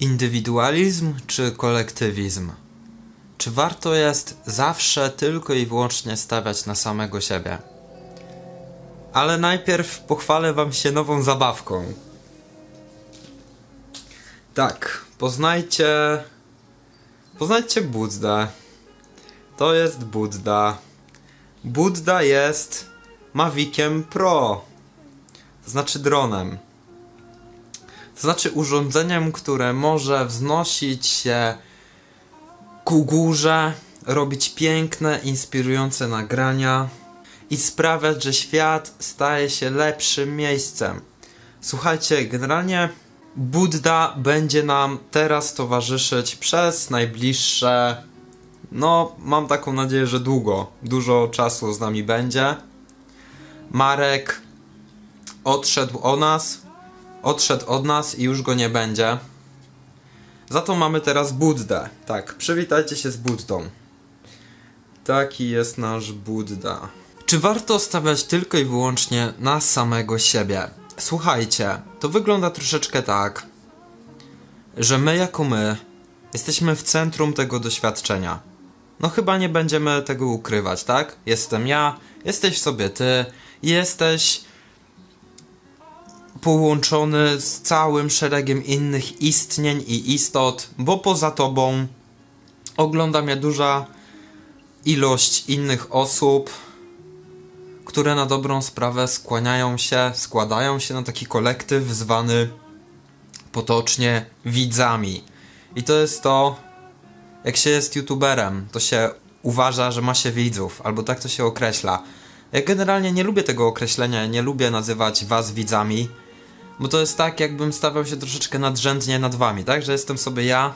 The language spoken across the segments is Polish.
Indywidualizm czy kolektywizm? Czy warto jest zawsze tylko i wyłącznie stawiać na samego siebie? Ale najpierw pochwalę wam się nową zabawką. Tak, poznajcie. Poznajcie Buddę. To jest Budda. Budda jest Maviciem Pro. To znaczy dronem. To znaczy urządzeniem, które może wznosić się ku górze, robić piękne, inspirujące nagrania i sprawiać, że świat staje się lepszym miejscem. Słuchajcie, generalnie Buddha będzie nam teraz towarzyszyć przez najbliższe, no mam taką nadzieję, że długo, dużo czasu z nami będzie. Marek odszedł o nas, odszedł od nas i już go nie będzie. Za to mamy teraz Buddę. Tak, przywitajcie się z Buddą. Taki jest nasz Buddha. Czy warto stawiać tylko i wyłącznie na samego siebie? Słuchajcie, to wygląda troszeczkę tak, że my jako my jesteśmy w centrum tego doświadczenia. No chyba nie będziemy tego ukrywać, tak? Jestem ja, jesteś sobie ty, jesteś połączony z całym szeregiem innych istnień i istot, bo poza tobą ogląda mnie duża ilość innych osób, które na dobrą sprawę skłaniają się, składają się na taki kolektyw zwany potocznie widzami. I to jest to, jak się jest youtuberem, to się uważa, że ma się widzów, albo tak to się określa. Ja generalnie nie lubię tego określenia, nie lubię nazywać was widzami, bo to jest tak, jakbym stawiał się troszeczkę nadrzędnie nad wami, tak? Że jestem sobie ja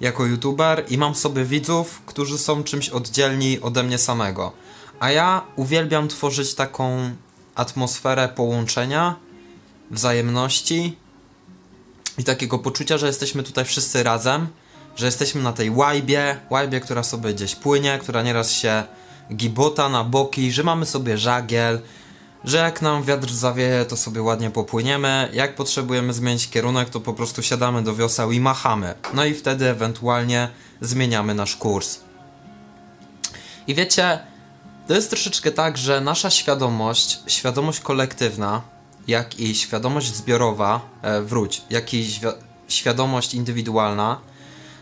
jako youtuber i mam sobie widzów, którzy są czymś oddzielni ode mnie samego. A ja uwielbiam tworzyć taką atmosferę połączenia, wzajemności i takiego poczucia, że jesteśmy tutaj wszyscy razem, że jesteśmy na tej łajbie, łajbie, która sobie gdzieś płynie, która nieraz się gibota na boki, że mamy sobie żagiel, że jak nam wiatr zawieje, to sobie ładnie popłyniemy. Jak potrzebujemy zmienić kierunek, to po prostu siadamy do wioseł i machamy. No i wtedy ewentualnie zmieniamy nasz kurs. I wiecie, to jest troszeczkę tak, że nasza świadomość, świadomość kolektywna, jak i świadomość zbiorowa, e, wróć, jak i świadomość indywidualna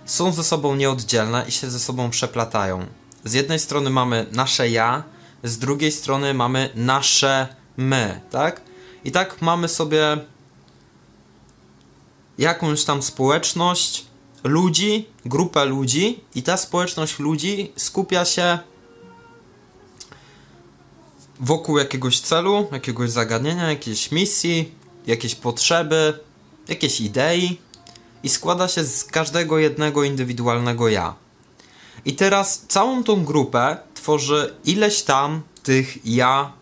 są ze sobą nieoddzielne i się ze sobą przeplatają. Z jednej strony mamy nasze ja, z drugiej strony mamy nasze my, tak? I tak mamy sobie jakąś tam społeczność ludzi, grupę ludzi, i ta społeczność ludzi skupia się wokół jakiegoś celu, jakiegoś zagadnienia, jakiejś misji, jakiejś potrzeby, jakiejś idei i składa się z każdego jednego indywidualnego ja. I teraz całą tą grupę tworzy ileś tam tych ja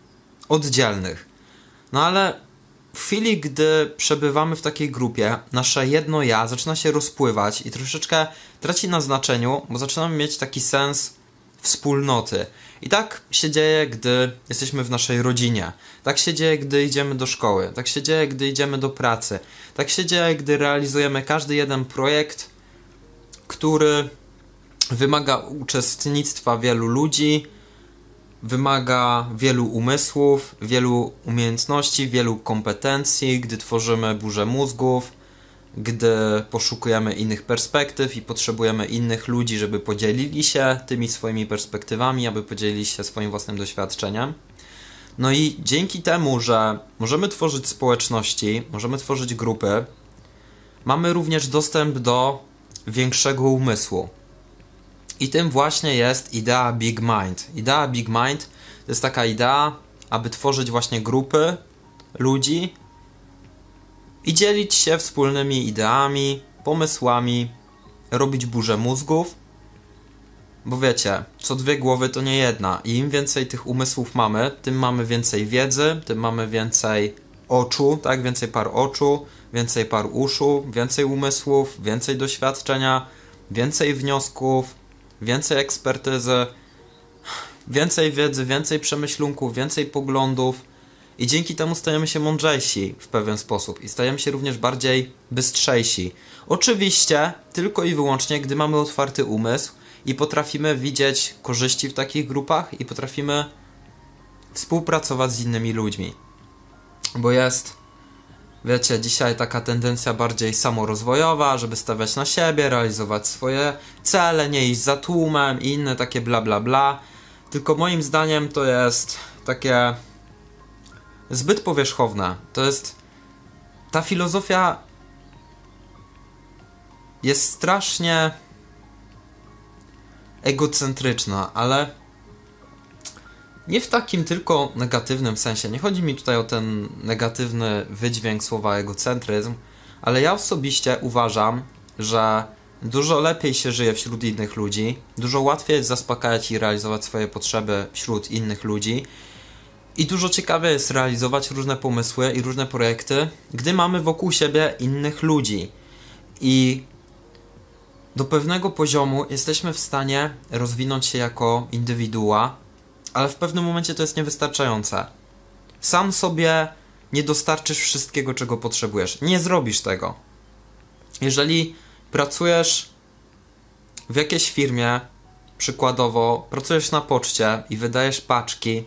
oddzielnych. No ale w chwili, gdy przebywamy w takiej grupie, nasze jedno ja zaczyna się rozpływać i troszeczkę traci na znaczeniu, bo zaczynamy mieć taki sens wspólnoty. I tak się dzieje, gdy jesteśmy w naszej rodzinie. Tak się dzieje, gdy idziemy do szkoły. Tak się dzieje, gdy idziemy do pracy. Tak się dzieje, gdy realizujemy każdy jeden projekt, który wymaga uczestnictwa wielu ludzi, wymaga wielu umysłów, wielu umiejętności, wielu kompetencji, gdy tworzymy burzę mózgów, gdy poszukujemy innych perspektyw i potrzebujemy innych ludzi, żeby podzielili się tymi swoimi perspektywami, aby podzielili się swoim własnym doświadczeniem. No i dzięki temu, że możemy tworzyć społeczności, możemy tworzyć grupy, mamy również dostęp do większego umysłu. I tym właśnie jest idea Big Mind. Idea Big Mind to jest taka idea, aby tworzyć właśnie grupy ludzi i dzielić się wspólnymi ideami, pomysłami, robić burzę mózgów. Bo wiecie, co dwie głowy to nie jedna. I im więcej tych umysłów mamy, tym mamy więcej wiedzy, tym mamy więcej oczu, tak? Więcej par oczu, więcej par uszu, więcej umysłów, więcej doświadczenia, więcej wniosków, więcej ekspertyzy, więcej wiedzy, więcej przemyślunków, więcej poglądów I dzięki temu stajemy się mądrzejsi w pewien sposób i stajemy się również bardziej bystrzejsi. Oczywiście tylko i wyłącznie, gdy mamy otwarty umysł i potrafimy widzieć korzyści w takich grupach i potrafimy współpracować z innymi ludźmi. Bo jest, wiecie, dzisiaj taka tendencja bardziej samorozwojowa, żeby stawiać na siebie, realizować swoje cele, nie iść za tłumem i inne takie bla bla bla. Tylko moim zdaniem to jest takie zbyt powierzchowne. To jest. Ta filozofia jest strasznie egocentryczna, ale nie w takim tylko negatywnym sensie. Nie chodzi mi tutaj o ten negatywny wydźwięk słowa egocentryzm, ale ja osobiście uważam, że dużo lepiej się żyje wśród innych ludzi, dużo łatwiej jest zaspokajać i realizować swoje potrzeby wśród innych ludzi. I dużo ciekawiej jest realizować różne pomysły i różne projekty, gdy mamy wokół siebie innych ludzi. I do pewnego poziomu jesteśmy w stanie rozwinąć się jako indywidua, ale w pewnym momencie to jest niewystarczające. Sam sobie nie dostarczysz wszystkiego, czego potrzebujesz. Nie zrobisz tego. Jeżeli pracujesz w jakiejś firmie, przykładowo, pracujesz na poczcie i wydajesz paczki,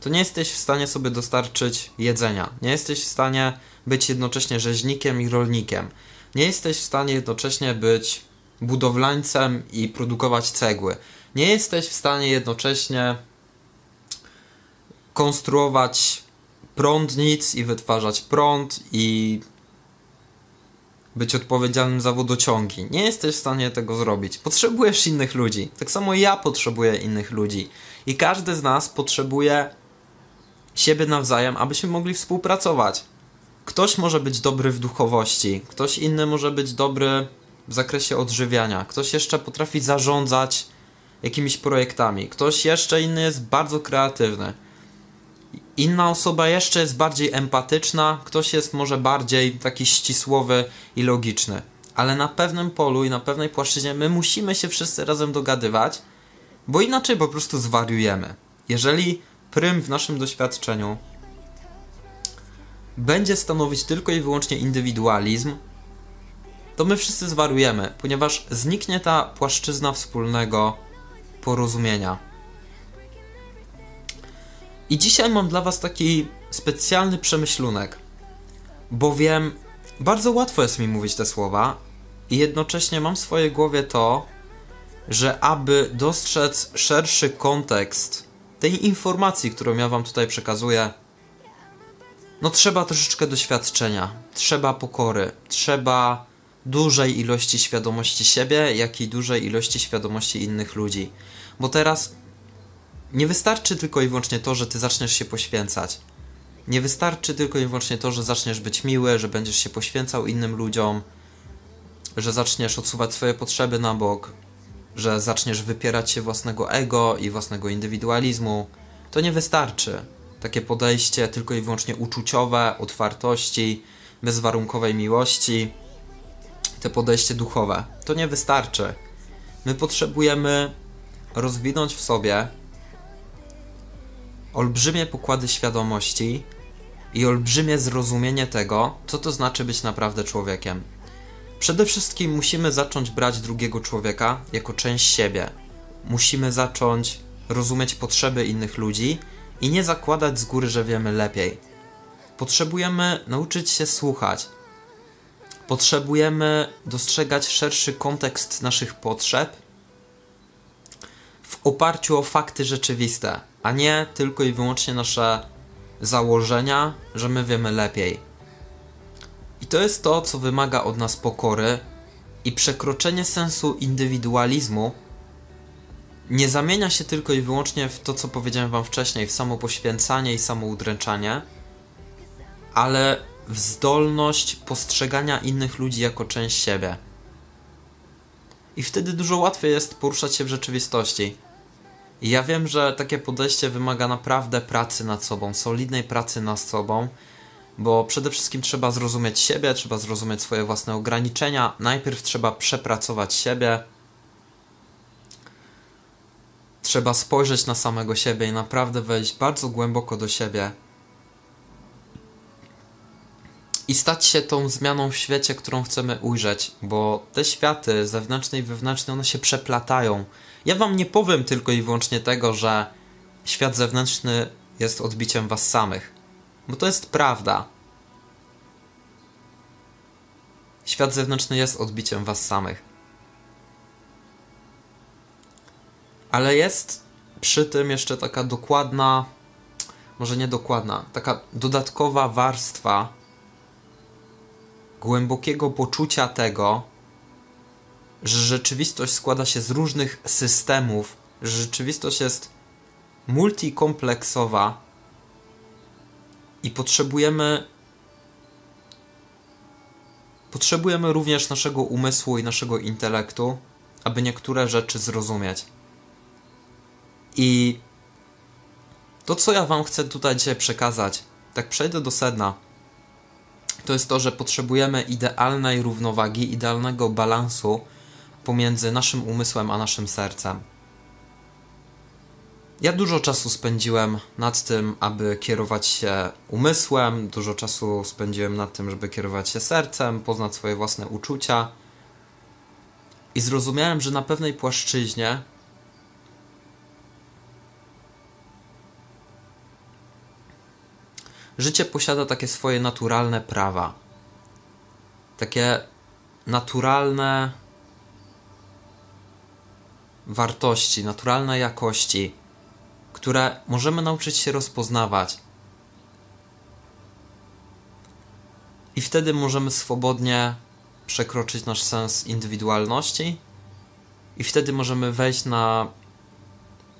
to nie jesteś w stanie sobie dostarczyć jedzenia. Nie jesteś w stanie być jednocześnie rzeźnikiem i rolnikiem. Nie jesteś w stanie jednocześnie być budowlańcem i produkować cegły. Nie jesteś w stanie jednocześnie konstruować prądnic i wytwarzać prąd i być odpowiedzialnym za wodociągi. Nie jesteś w stanie tego zrobić. Potrzebujesz innych ludzi. Tak samo ja potrzebuję innych ludzi. I każdy z nas potrzebuje siebie nawzajem, abyśmy mogli współpracować. Ktoś może być dobry w duchowości, ktoś inny może być dobry w zakresie odżywiania, ktoś jeszcze potrafi zarządzać jakimiś projektami, ktoś jeszcze inny jest bardzo kreatywny. Inna osoba jeszcze jest bardziej empatyczna, ktoś jest może bardziej taki ścisłowy i logiczny. Ale na pewnym polu i na pewnej płaszczyźnie my musimy się wszyscy razem dogadywać, bo inaczej po prostu zwariujemy. Jeżeli prym w naszym doświadczeniu będzie stanowić tylko i wyłącznie indywidualizm, to my wszyscy zwariujemy, ponieważ zniknie ta płaszczyzna wspólnego porozumienia. I dzisiaj mam dla Was taki specjalny przemyślunek, bowiem bardzo łatwo jest mi mówić te słowa i jednocześnie mam w swojej głowie to, że aby dostrzec szerszy kontekst tej informacji, którą ja Wam tutaj przekazuję, no trzeba troszeczkę doświadczenia, trzeba pokory, trzeba dużej ilości świadomości siebie, jak i dużej ilości świadomości innych ludzi. Bo teraz nie wystarczy tylko i wyłącznie to, że ty zaczniesz się poświęcać. Nie wystarczy tylko i wyłącznie to, że zaczniesz być miły, że będziesz się poświęcał innym ludziom, że zaczniesz odsuwać swoje potrzeby na bok, że zaczniesz wypierać się własnego ego i własnego indywidualizmu. To nie wystarczy. Takie podejście tylko i wyłącznie uczuciowe, otwartości, bezwarunkowej miłości, te podejście duchowe. To nie wystarczy. My potrzebujemy rozwinąć w sobie olbrzymie pokłady świadomości i olbrzymie zrozumienie tego, co to znaczy być naprawdę człowiekiem. Przede wszystkim musimy zacząć brać drugiego człowieka jako część siebie. Musimy zacząć rozumieć potrzeby innych ludzi i nie zakładać z góry, że wiemy lepiej. Potrzebujemy nauczyć się słuchać. Potrzebujemy dostrzegać szerszy kontekst naszych potrzeb w oparciu o fakty rzeczywiste, a nie tylko i wyłącznie nasze założenia, że my wiemy lepiej. I to jest to, co wymaga od nas pokory i przekroczenie sensu indywidualizmu nie zamienia się tylko i wyłącznie w to, co powiedziałem Wam wcześniej, w samo poświęcanie i samo udręczanie, ale w zdolność postrzegania innych ludzi jako część siebie. I wtedy dużo łatwiej jest poruszać się w rzeczywistości. I ja wiem, że takie podejście wymaga naprawdę pracy nad sobą, solidnej pracy nad sobą, bo przede wszystkim trzeba zrozumieć siebie, trzeba zrozumieć swoje własne ograniczenia. Najpierw trzeba przepracować siebie. Trzeba spojrzeć na samego siebie i naprawdę wejść bardzo głęboko do siebie i stać się tą zmianą w świecie, którą chcemy ujrzeć, bo te światy zewnętrzne i wewnętrzne, one się przeplatają. Ja wam nie powiem tylko i wyłącznie tego, że świat zewnętrzny jest odbiciem was samych, bo to jest prawda. Świat zewnętrzny jest odbiciem was samych. Ale jest przy tym jeszcze taka dokładna, może nie dokładna, taka dodatkowa warstwa głębokiego poczucia tego, że rzeczywistość składa się z różnych systemów, że rzeczywistość jest multikompleksowa i potrzebujemy potrzebujemy również naszego umysłu i naszego intelektu, aby niektóre rzeczy zrozumieć. I to, co ja Wam chcę tutaj dzisiaj przekazać, tak przejdę do sedna, to jest to, że potrzebujemy idealnej równowagi, idealnego balansu pomiędzy naszym umysłem a naszym sercem. Ja dużo czasu spędziłem nad tym, aby kierować się umysłem, dużo czasu spędziłem nad tym, żeby kierować się sercem, poznać swoje własne uczucia. I zrozumiałem, że na pewnej płaszczyźnie życie posiada takie swoje naturalne prawa. Takie naturalne wartości, naturalne jakości, które możemy nauczyć się rozpoznawać. I wtedy możemy swobodnie przekroczyć nasz sens indywidualności, i wtedy możemy wejść na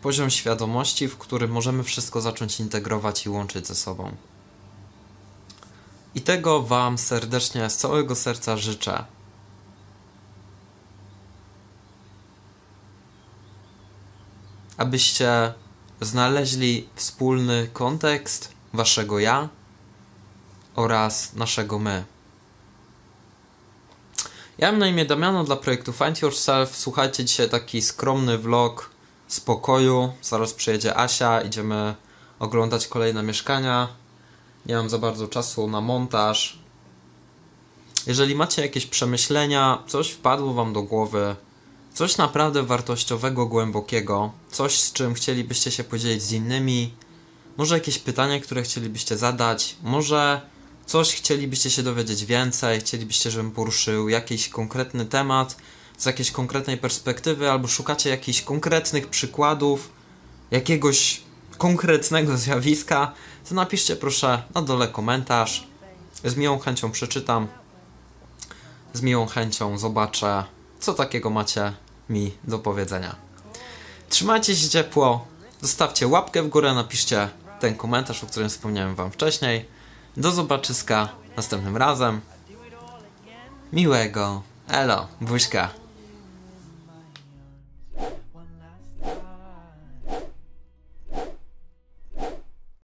poziom świadomości, w którym możemy wszystko zacząć integrować i łączyć ze sobą. I tego Wam serdecznie z całego serca życzę. Abyście znaleźli wspólny kontekst Waszego ja oraz naszego my. Ja mam na imię Damiano dla projektu Find Yourself. Słuchajcie, dzisiaj taki skromny vlog z pokoju. Zaraz przyjedzie Asia, idziemy oglądać kolejne mieszkania nie mam za bardzo czasu na montaż. Jeżeli macie jakieś przemyślenia, coś wpadło Wam do głowy, coś naprawdę wartościowego, głębokiego, coś z czym chcielibyście się podzielić z innymi, może jakieś pytania, które chcielibyście zadać, może coś chcielibyście się dowiedzieć więcej, chcielibyście, żebym poruszył jakiś konkretny temat z jakiejś konkretnej perspektywy, albo szukacie jakichś konkretnych przykładów, jakiegoś konkretnego zjawiska, to napiszcie proszę na dole komentarz. Z miłą chęcią przeczytam. Z miłą chęcią zobaczę, co takiego macie mi do powiedzenia. Trzymajcie się ciepło, zostawcie łapkę w górę, napiszcie ten komentarz, o którym wspomniałem Wam wcześniej. Do zobaczyska następnym razem. Miłego. Elo, buźka.